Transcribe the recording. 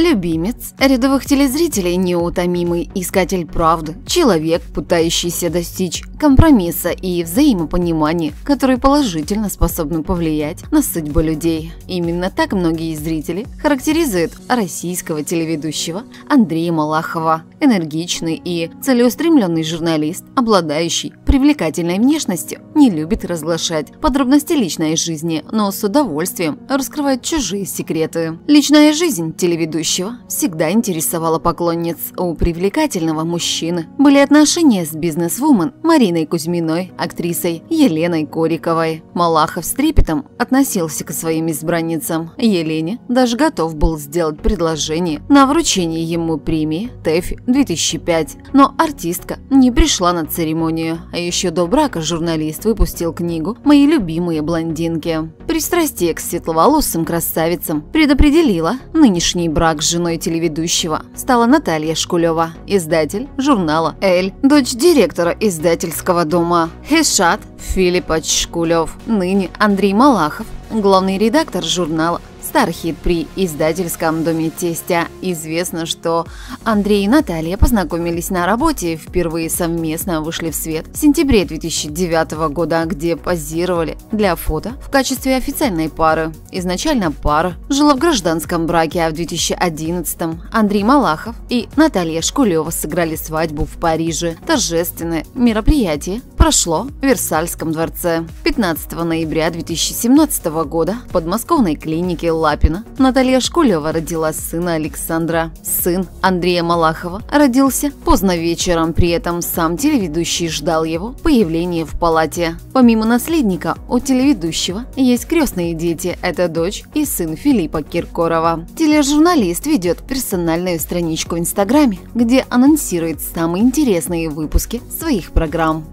Любимец рядовых телезрителей, неутомимый искатель правды, человек, пытающийся достичь компромисса и взаимопонимания, которые положительно способны повлиять на судьбу людей. Именно так многие зрители характеризуют российского телеведущего Андрея Малахова. Энергичный и целеустремленный журналист, обладающий привлекательной внешностью, не любит разглашать подробности личной жизни, но с удовольствием раскрывает чужие секреты. Личная жизнь телеведущего всегда интересовала поклонниц. У привлекательного мужчины были отношения с бизнес-вумен Мариной Кузьминой, актрисой Еленой Кориковой. Малахов с трепетом относился к своим избранницам. Елене даже готов был сделать предложение на вручение ему премии ТЭФИ 2005. Но артистка не пришла на церемонию, а еще до брака журналист выпустил книгу «Мои любимые блондинки». Пристрастие к светловолосым красавицам предопределило нынешний брак с женой телеведущего стала Наталья Шкулева, издатель журнала «Эль», дочь директора издательского дома. Хешат Филиппович Шкулев, ныне Андрей Малахов, главный редактор журнала Стархит при издательском доме тестя. Известно, что Андрей и Наталья познакомились на работе, впервые совместно вышли в свет в сентябре 2009 года, где позировали для фото в качестве официальной пары. Изначально пара жила в гражданском браке, а в 2011 Андрей Малахов и Наталья Шкулева сыграли свадьбу в Париже. Торжественное мероприятие прошло в Версальском дворце. 15 ноября 2017 года в подмосковной клинике Лапина Наталья Шкулева родила сына Александра. Сын Андрея Малахова родился поздно вечером, при этом сам телеведущий ждал его появления в палате. Помимо наследника, у телеведущего есть крестные дети – это дочь и сын Филиппа Киркорова. Тележурналист ведет персональную страничку в Инстаграме, где анонсирует самые интересные выпуски своих программ.